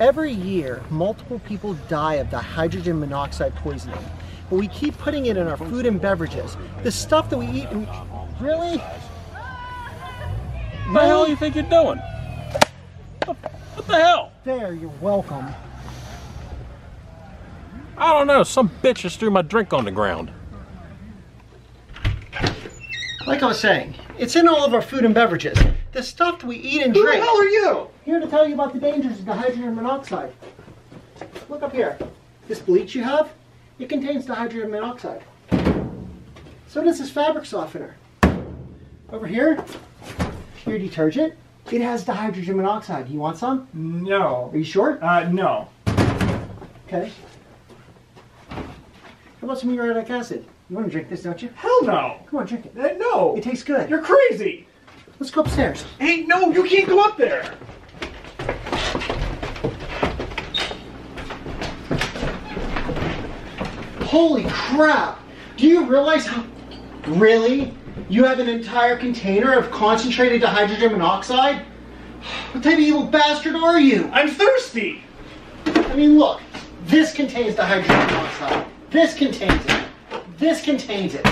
Every year, multiple people die of dihydrogen monoxide poisoning, but we keep putting it in our food and beverages. The stuff that we eat, and really? What the hell do you think you're doing? What the hell? There, you're welcome. I don't know. Some bitch just threw my drink on the ground. Like I was saying, it's in all of our food and beverages. The stuff we eat and drink. Who the hell are you? Here to tell you about the dangers of dihydrogen monoxide. Look up here. This bleach you have, it contains dihydrogen monoxide. So does this fabric softener. Over here, your detergent, it has dihydrogen monoxide. You want some? No. Are you sure? Uh, no. Okay. How about some uric acid? You want to drink this, don't you? Hell no. Come on, drink it. Uh, no. It tastes good. You're crazy. Let's go upstairs. Hey, no, you can't go up there. Holy crap! Do you realize how. Really? You have an entire container of concentrated dihydrogen monoxide? What type of evil bastard are you? I'm thirsty. I mean, look. This contains dihydrogen monoxide. This contains it. This contains it.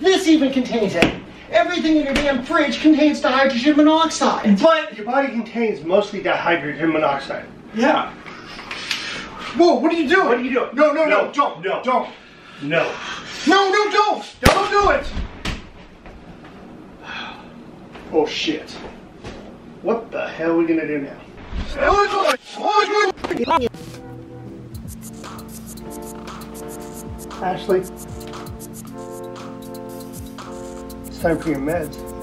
This even contains it. Everything in your damn fridge contains dihydrogen monoxide. But Your body contains mostly dihydrogen monoxide. yeah. Whoa, what are you doing? What are you doing? No, no, no, No, don't, no. don't. No. No, no, don't. Don't do it. Oh shit. What the hell are we gonna do now? Oh, oh, oh. Ashley, It's time for your meds.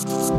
Thank